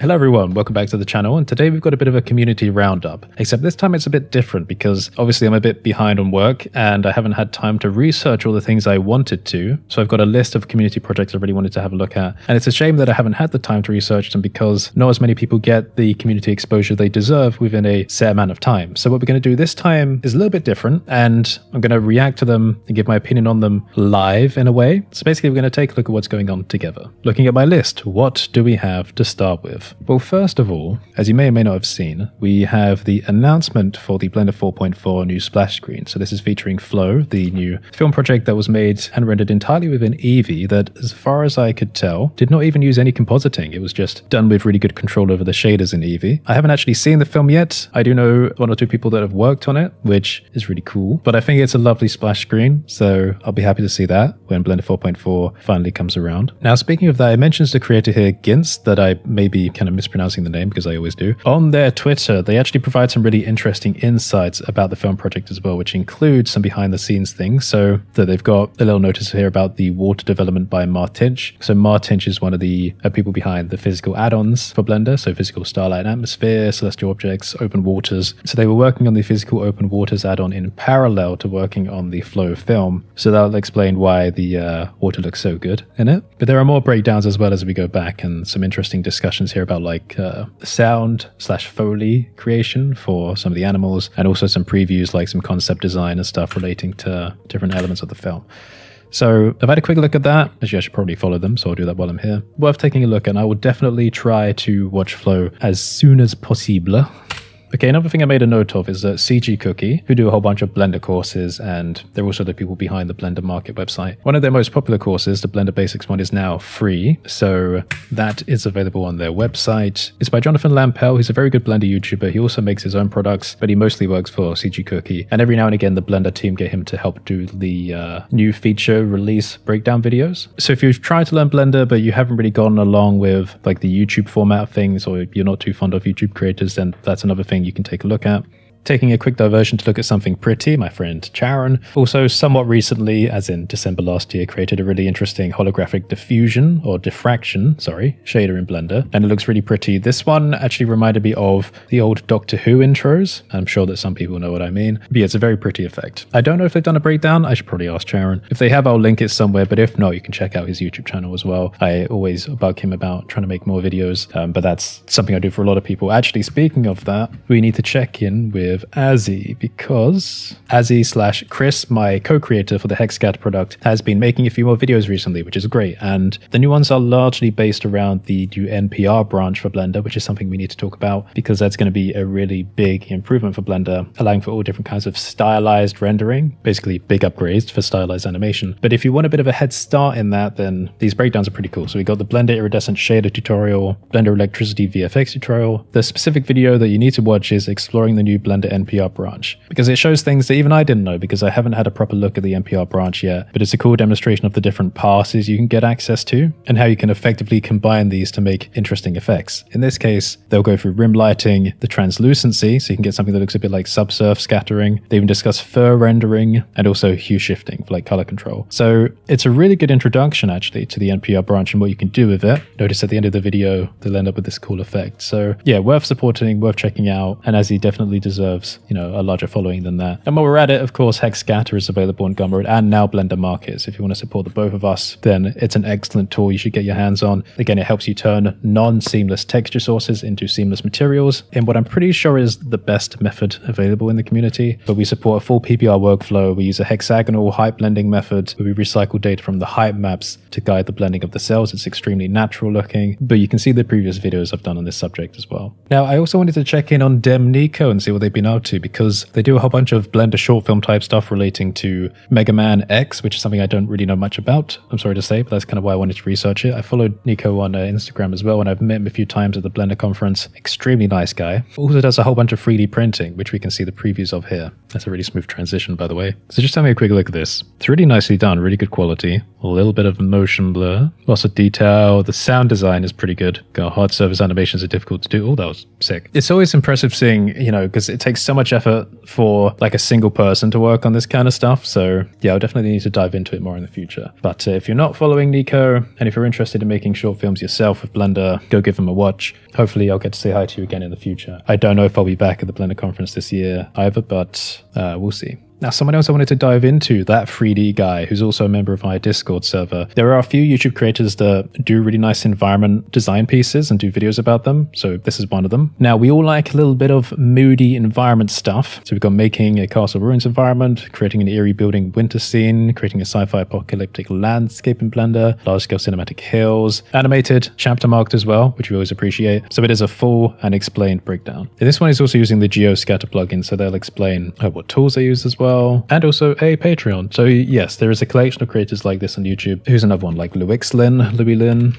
Hello everyone, welcome back to the channel and today we've got a bit of a community roundup, except this time it's a bit different because obviously I'm a bit behind on work and I haven't had time to research all the things I wanted to. So I've got a list of community projects I really wanted to have a look at and it's a shame that I haven't had the time to research them because not as many people get the community exposure they deserve within a set amount of time. So what we're going to do this time is a little bit different and I'm going to react to them and give my opinion on them live in a way. So basically we're going to take a look at what's going on together. Looking at my list, what do we have to start with? Well, first of all, as you may or may not have seen, we have the announcement for the Blender 4.4 new splash screen. So this is featuring Flow, the new film project that was made and rendered entirely within Eevee that, as far as I could tell, did not even use any compositing. It was just done with really good control over the shaders in Eevee. I haven't actually seen the film yet. I do know one or two people that have worked on it, which is really cool. But I think it's a lovely splash screen, so I'll be happy to see that when Blender 4.4 finally comes around. Now, speaking of that, it mentions the creator here, Gints, that I maybe kind of mispronouncing the name because I always do. On their Twitter, they actually provide some really interesting insights about the film project as well, which includes some behind the scenes things. So that they've got a little notice here about the water development by Martinch. So Martinch is one of the uh, people behind the physical add-ons for Blender, so physical starlight atmosphere, celestial objects, open waters. So they were working on the physical open waters add-on in parallel to working on the flow film. So that'll explain why the uh, water looks so good in it. But there are more breakdowns as well as we go back and some interesting discussions here about like uh, sound slash foley creation for some of the animals, and also some previews like some concept design and stuff relating to different elements of the film. So I've had a quick look at that. Actually, I should probably follow them, so I'll do that while I'm here. Worth taking a look, and I will definitely try to watch Flow as soon as possible. Okay, another thing I made a note of is that CG Cookie, who do a whole bunch of Blender courses, and they're also the people behind the Blender Market website. One of their most popular courses, the Blender Basics one, is now free, so that is available on their website. It's by Jonathan Lampel. He's a very good Blender YouTuber. He also makes his own products, but he mostly works for CG Cookie. And every now and again, the Blender team get him to help do the uh, new feature release breakdown videos. So if you've tried to learn Blender, but you haven't really gone along with like the YouTube format of things, or you're not too fond of YouTube creators, then that's another thing you can take a look at. Taking a quick diversion to look at something pretty, my friend Charan also somewhat recently, as in December last year, created a really interesting holographic diffusion or diffraction, sorry, shader in Blender, and it looks really pretty. This one actually reminded me of the old Doctor Who intros. I'm sure that some people know what I mean. But yeah, it's a very pretty effect. I don't know if they've done a breakdown. I should probably ask Charan. If they have, I'll link it somewhere, but if not, you can check out his YouTube channel as well. I always bug him about trying to make more videos, um, but that's something I do for a lot of people. Actually, speaking of that, we need to check in with with Azzy because Azzy slash Kris, my co-creator for the Hexcat product, has been making a few more videos recently, which is great. And the new ones are largely based around the new NPR branch for Blender, which is something we need to talk about because that's going to be a really big improvement for Blender, allowing for all different kinds of stylized rendering, basically big upgrades for stylized animation. But if you want a bit of a head start in that, then these breakdowns are pretty cool. So we got the Blender Iridescent Shader tutorial, Blender Electricity VFX tutorial. The specific video that you need to watch is exploring the new Blender NPR branch because it shows things that even I didn't know because I haven't had a proper look at the NPR branch yet. But it's a cool demonstration of the different passes you can get access to and how you can effectively combine these to make interesting effects. In this case, they'll go through rim lighting, the translucency, so you can get something that looks a bit like subsurf scattering. They even discuss fur rendering and also hue shifting for like color control. So it's a really good introduction actually to the NPR branch and what you can do with it. Notice at the end of the video, they'll end up with this cool effect. So yeah, worth supporting, worth checking out, and Azzy definitely deserves deserves, you know, a larger following than that. And while we're at it, of course, Hex Scatter is available on Gumroad and now Blender Markets. If you want to support the both of us, then it's an excellent tool you should get your hands on. Again, it helps you turn non-seamless texture sources into seamless materials in what I'm pretty sure is the best method available in the community. But we support a full PBR workflow. We use a hexagonal height blending method where we recycle data from the height maps to guide the blending of the cells. It's extremely natural looking, but you can see the previous videos I've done on this subject as well. Now, I also wanted to check in on DemNiko and see what they've been been out to because they do a whole bunch of Blender short film type stuff relating to Mega Man X, which is something I don't really know much about. I'm sorry to say, but that's kind of why I wanted to research it. I followed Niko on uh, Instagram as well, and I've met him a few times at the Blender conference. Extremely nice guy. Also does a whole bunch of 3D printing, which we can see the previews of here. That's a really smooth transition, by the way. So just having a quick look at this. It's really nicely done, really good quality. A little bit of motion blur, lots of detail. The sound design is pretty good. Got hard surface animations are difficult to do. Oh, that was sick. It's always impressive seeing, you know, because it takes takes so much effort for like a single person to work on this kind of stuff. So yeah, I'll definitely need to dive into it more in the future. But uh, if you're not following Niko and if you're interested in making short films yourself with Blender, go give him a watch. Hopefully, I'll get to say hi to you again in the future. I don't know if I'll be back at the Blender conference this year either, but uh, we'll see. Now, someone else I wanted to dive into, that 3D guy, who's also a member of my Discord server. There are a few YouTube creators that do really nice environment design pieces and do videos about them. So this is one of them. Now, we all like a little bit of moody environment stuff. So we've got making a castle ruins environment, creating an eerie building winter scene, creating a sci-fi apocalyptic landscape in Blender, large-scale cinematic hills, animated, chapter marked as well, which we always appreciate. So it is a full and explained breakdown. And this one is also using the GeoScatter plugin, so they'll explain uh, what tools they use as well well, and also a Patreon. So yes, there is a collection of creators like this on YouTube. Who's another one? Like Louis Lin, Louis Lin.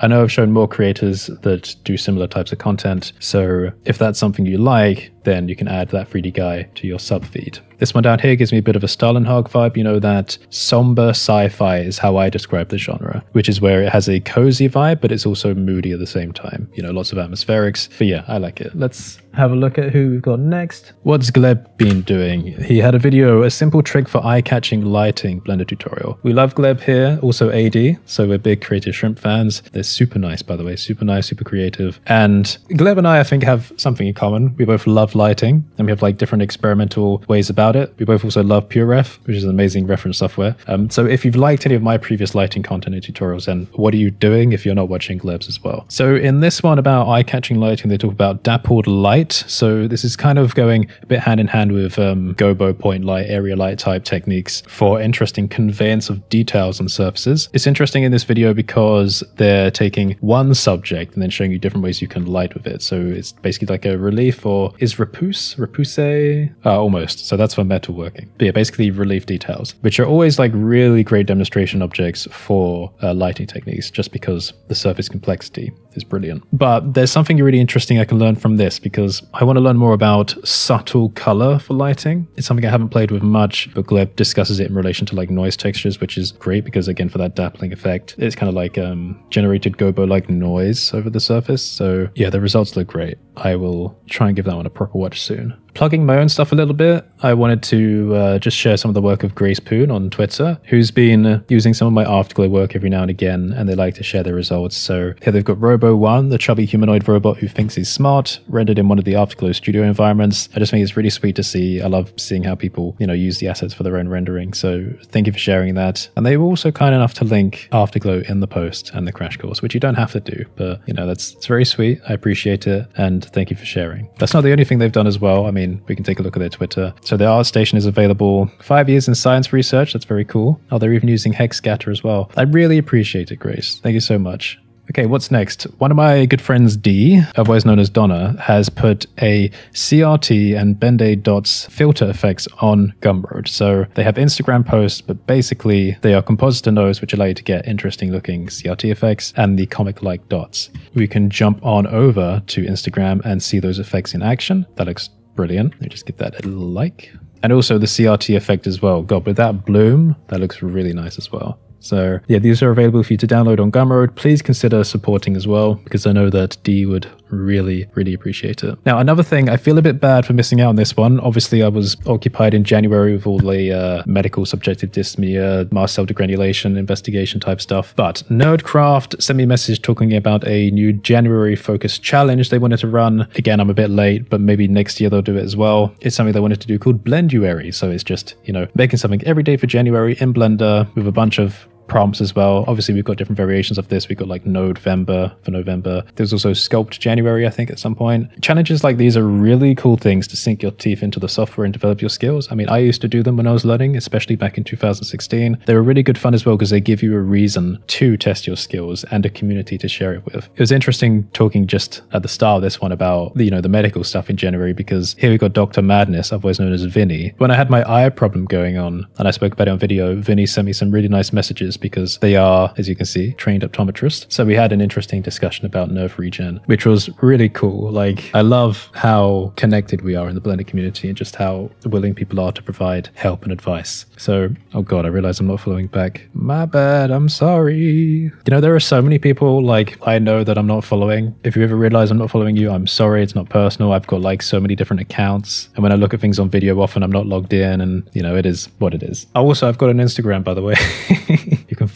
I know I've shown more creators that do similar types of content. So if that's something you like, then you can add that 3D guy to your sub feed. This one down here gives me a bit of a Stålenhag vibe. You know, that somber sci fi is how I describe the genre, which is where it has a cozy vibe, but it's also moody at the same time. You know, lots of atmospherics. But yeah, I like it. Let's have a look at who we've got next. What's Gleb been doing? He had a video, a simple trick for eye-catching lighting Blender tutorial. We love Gleb here, also Aidy, so we're big Creative Shrimp fans. They're super nice, by the way, super nice, super creative. And Gleb and I, I think, have something in common. We both love lighting, and we have like different experimental ways about it. We both also love PureRef, which is an amazing reference software. Um, so if you've liked any of my previous lighting content and tutorials, then what are you doing if you're not watching Gleb's as well? So in this one about eye-catching lighting, they talk about dappled light. So this is kind of going a bit hand in hand with um, gobo point light, area light type techniques for interesting conveyance of details on surfaces. It's interesting in this video because they're taking one subject and then showing you different ways you can light with it. So it's basically like a relief or is repousse, repousse, uh, almost. So that's for metalworking. But yeah, basically relief details, which are always like really great demonstration objects for uh, lighting techniques just because the surface complexity is brilliant. But there's something really interesting I can learn from this because I want to learn more about subtle color for lighting. It's something I haven't played with much, but Gleb discusses it in relation to like noise textures, which is great because again, for that dappling effect, it's kind of like um, generated gobo like noise over the surface. So yeah, the results look great. I will try and give that one a proper watch soon plugging my own stuff a little bit, I wanted to uh, just share some of the work of Grace Poon on Twitter, who's been using some of my Afterglow work every now and again, and they like to share their results. So here they've got Robo One, the chubby humanoid robot who thinks he's smart, rendered in one of the Afterglow studio environments. I just think it's really sweet to see. I love seeing how people, you know, use the assets for their own rendering. So thank you for sharing that. And they were also kind enough to link Afterglow in the post and the crash course, which you don't have to do, but you know, that's it's very sweet. I appreciate it, and thank you for sharing. That's not the only thing they've done as well. I mean mean, we can take a look at their Twitter. So their ArtStation is available. Five years in science research. That's very cool. Oh, they're even using hex scatter as well. I really appreciate it, Grace. Thank you so much. Okay, what's next? One of my good friends, Dee, otherwise known as Donna, has put a CRT and Benday dots filter effects on Gumroad. So they have Instagram posts, but basically they are compositor nodes which allow you to get interesting looking CRT effects and the comic like dots. We can jump on over to Instagram and see those effects in action. That looks Brilliant. Let me just give that a like. And also the CRT effect as well. God, with that bloom, that looks really nice as well. So yeah, these are available for you to download on Gumroad. Please consider supporting as well, because I know that Dee would really, really appreciate it. Now, another thing, I feel a bit bad for missing out on this one. Obviously, I was occupied in January with all the uh, medical subjective dyspnea, mast cell degranulation, investigation type stuff. But Nerdcraft sent me a message talking about a new January focused challenge they wanted to run. Again, I'm a bit late, but maybe next year they'll do it as well. It's something they wanted to do called Blenduary. So it's just, you know, making something every day for January in Blender with a bunch of prompts as well. Obviously, we've got different variations of this. We've got like Node November for November. There's also Sculpt January, I think, at some point. Challenges like these are really cool things to sink your teeth into the software and develop your skills. I mean, I used to do them when I was learning, especially back in 2016. They were really good fun as well because they give you a reason to test your skills and a community to share it with. It was interesting talking just at the start of this one about, you know, the medical stuff in January because here we got Dr. Madness, otherwise known as Vinny. When I had my eye problem going on and I spoke about it on video, Vinny sent me some really nice messages because they are, as you can see, trained optometrists. So we had an interesting discussion about nerve regen, which was really cool. Like, I love how connected we are in the Blender community and just how willing people are to provide help and advice. So, oh God, I realize I'm not following back. My bad. I'm sorry. You know, there are so many people like I know that I'm not following. If you ever realize I'm not following you, I'm sorry. It's not personal. I've got like so many different accounts. And when I look at things on video, often I'm not logged in and, you know, it is what it is. Also, I've got an Instagram, by the way.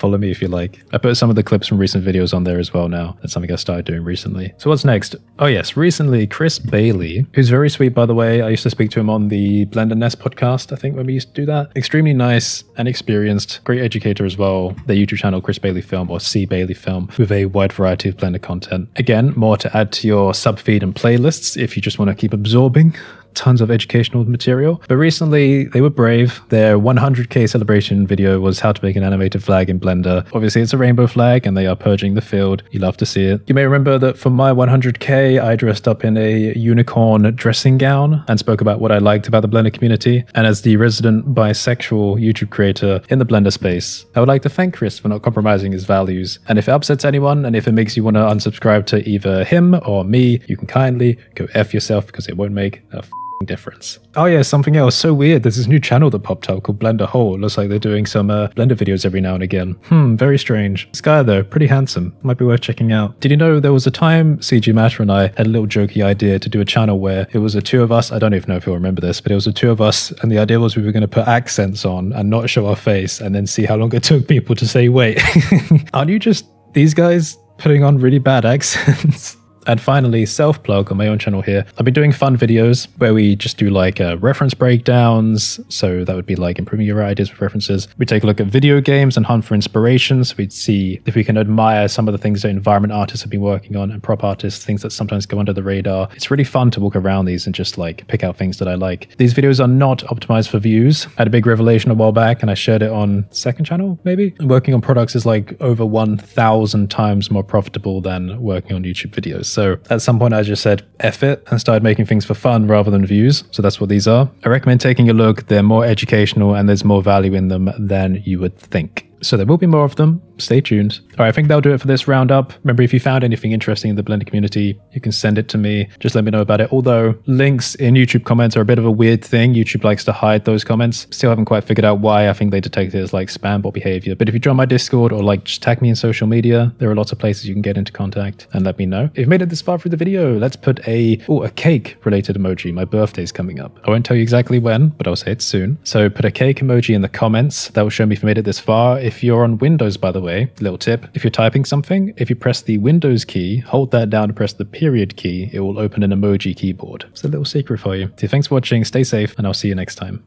follow me if you like. I put some of the clips from recent videos on there as well now. That's something I started doing recently. So what's next? Oh yes, recently Chris Bailey, who's very sweet by the way. I used to speak to him on the Blender Nest podcast, I think when we used to do that. Extremely nice and experienced, great educator as well. The YouTube channel Chris Bailey Film or C Bailey Film with a wide variety of Blender content. Again, more to add to your sub feed and playlists if you just want to keep absorbing tons of educational material. But recently, they were brave. Their 100k celebration video was how to make an animated flag in Blender. Obviously, it's a rainbow flag and they are purging the field. You love to see it. You may remember that for my 100k, I dressed up in a unicorn dressing gown and spoke about what I liked about the Blender community. And as the resident bisexual YouTube creator in the Blender space, I would like to thank Chris for not compromising his values. And if it upsets anyone and if it makes you want to unsubscribe to either him or me, you can kindly go F yourself because it won't make a difference. Oh yeah, something else so weird. There's this new channel that popped up called Blender Holt. Looks like they're doing some uh, Blender videos every now and again. Hmm, very strange. This guy though, pretty handsome. Might be worth checking out. Did you know there was a time CG Matter and I had a little jokey idea to do a channel where it was the two of us. I don't even know if you'll remember this, but it was the two of us, and the idea was we were going to put accents on and not show our face, and then see how long it took people to say, "Wait, aren't you just these guys putting on really bad accents?" And finally, self plug on my own channel here. I've been doing fun videos where we just do like uh, reference breakdowns. So that would be like improving your ideas with references. We take a look at video games and hunt for inspirations. We'd see if we can admire some of the things that environment artists have been working on and prop artists, things that sometimes go under the radar. It's really fun to walk around these and just like pick out things that I like. These videos are not optimized for views. I had a big revelation a while back and I shared it on second channel, maybe. Working on products is like over 1,000 times more profitable than working on YouTube videos. So at some point, I just said F it and started making things for fun rather than views. So that's what these are. I recommend taking a look. They're more educational and there's more value in them than you would think. So there will be more of them. Stay tuned. All right, I think that'll do it for this roundup. Remember, if you found anything interesting in the Blender community, you can send it to me. Just let me know about it. Although links in YouTube comments are a bit of a weird thing. YouTube likes to hide those comments. Still haven't quite figured out why. I think they detect it as like spam bot behavior. But if you join my Discord or like just tag me in social media, there are lots of places you can get into contact and let me know. If you've made it this far through the video, let's put a oh a cake related emoji. My birthday's coming up. I won't tell you exactly when, but I'll say it soon. So put a cake emoji in the comments. That will show me if you made it this far. If you're on Windows, by the way, little tip. If you're typing something, if you press the Windows key, hold that down and press the period key, it will open an emoji keyboard. It's a little secret for you. So thanks for watching, stay safe, and I'll see you next time.